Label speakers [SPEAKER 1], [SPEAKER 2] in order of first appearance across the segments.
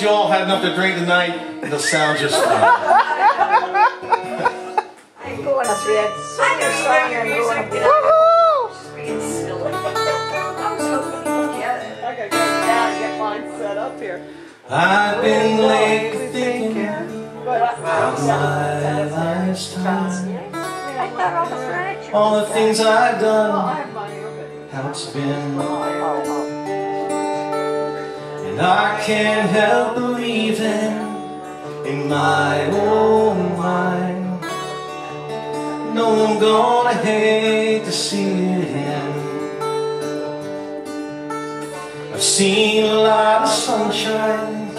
[SPEAKER 1] as you all had enough to drink tonight, it'll sound just fine.
[SPEAKER 2] I'm going up there. Sing your song and going up there.
[SPEAKER 3] Just being silly. I was hoping you would get it.
[SPEAKER 4] I gotta go down and get mine set up here.
[SPEAKER 1] I've been lately thinking about my lifetime,
[SPEAKER 2] I all the furniture.
[SPEAKER 1] all the things I've done,
[SPEAKER 4] have mine open.
[SPEAKER 1] how it's been. I can't help believing in my own mind. No, I'm gonna hate to see it end. I've seen a lot of sunshine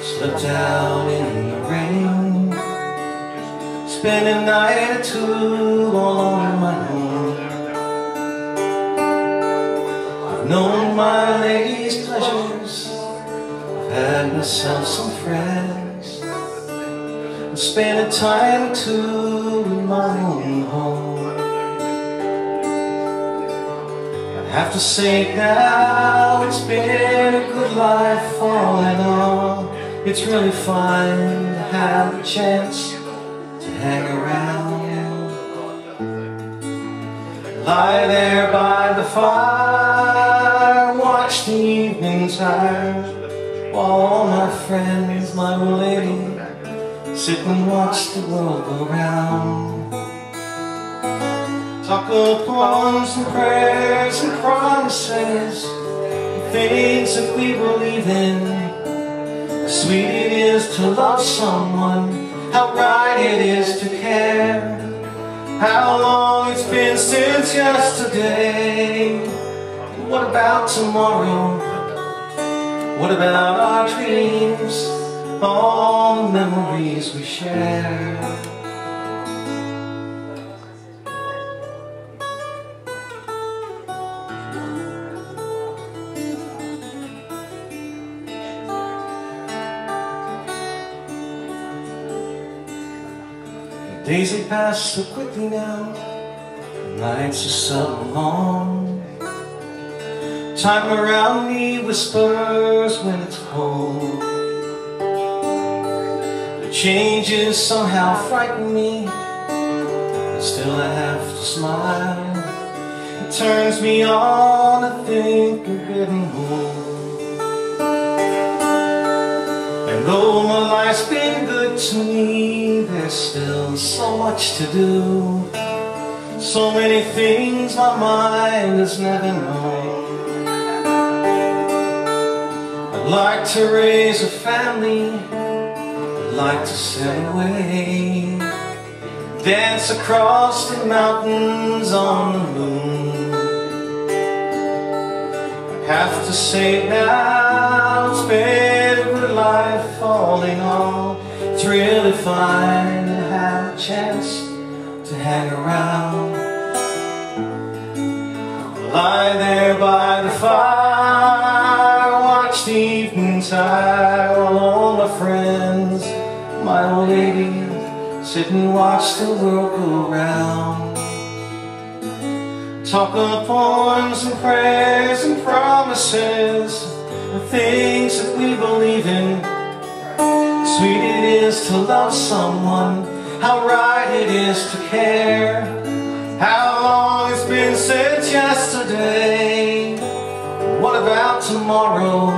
[SPEAKER 1] slipped out in the rain. Spend a night or two on my own. I've known my lady's pleasures. I've had myself some friends. And spent a time or two in my own home. I have to say now it's been a good life all in all. It's really fine to have a chance to hang around. Lie there by the fire, the evening tide, while all my friends, my old lady, sit and watch the world go round. Talk of poems and prayers and promises, things that we believe in. How sweet it is to love someone, how right it is to care. How long it's been since yesterday. What about tomorrow? What about our dreams? All the memories we share. Days they pass so quickly now, nights are so long. Time around me whispers when it's cold. The changes somehow frighten me, but still I have to smile. It turns me on to think of getting home. And though my life's been good to me, there's still so much to do. So many things my mind has never known. Like to raise a family, like to sail away. Dance across the mountains on the moon. I have to say now, it's a good life falling in all. It's really fine to have a chance to hang around. Lie there by the fire, sit and watch the world go round. Talk of poems and prayers and promises and things that we believe in. Sweet it is to love someone, how right it is to care. How long it's been since yesterday. What about tomorrow?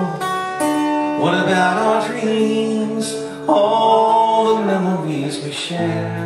[SPEAKER 1] What about our dreams? All the memories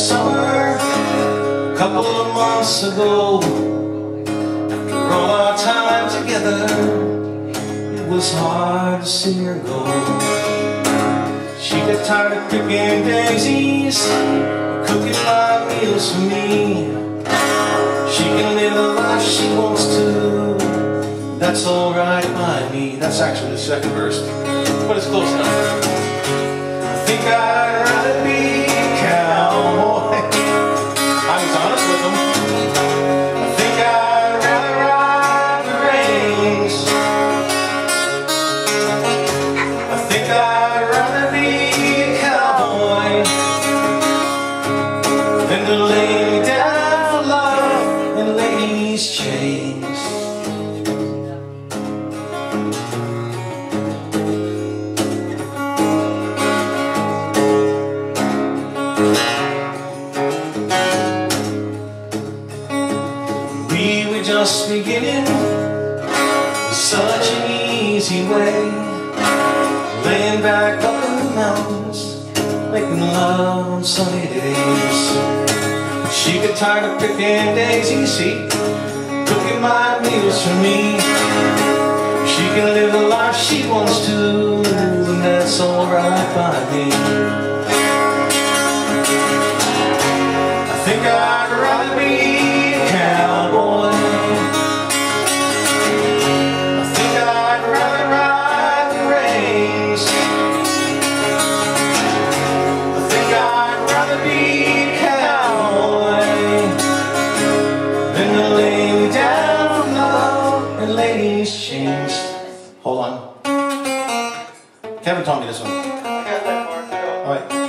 [SPEAKER 1] summer, a couple of months ago. After all our time together, it was hard to see her go. She got tired of picking daisies, cooking my meals for me. She can live the life she wants to, That's alright by me. That's actually the second verse, but it's close enough. I think I'd was We were just beginning. Such an easy way. Laying back up in the mountains Making love on sunny days. She got tired of picking daisies See, cooking my meals for me. She can live the life she wants to And that's alright by me ladies' Hold on. Kevin taught me this one. Alright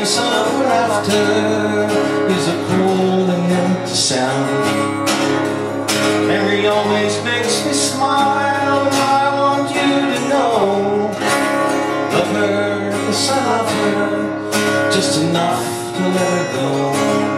[SPEAKER 1] absence of laughter Is a cold and empty sound. Mary always makes me smile And I want you to know. Love her, yes I love her Just enough to let her go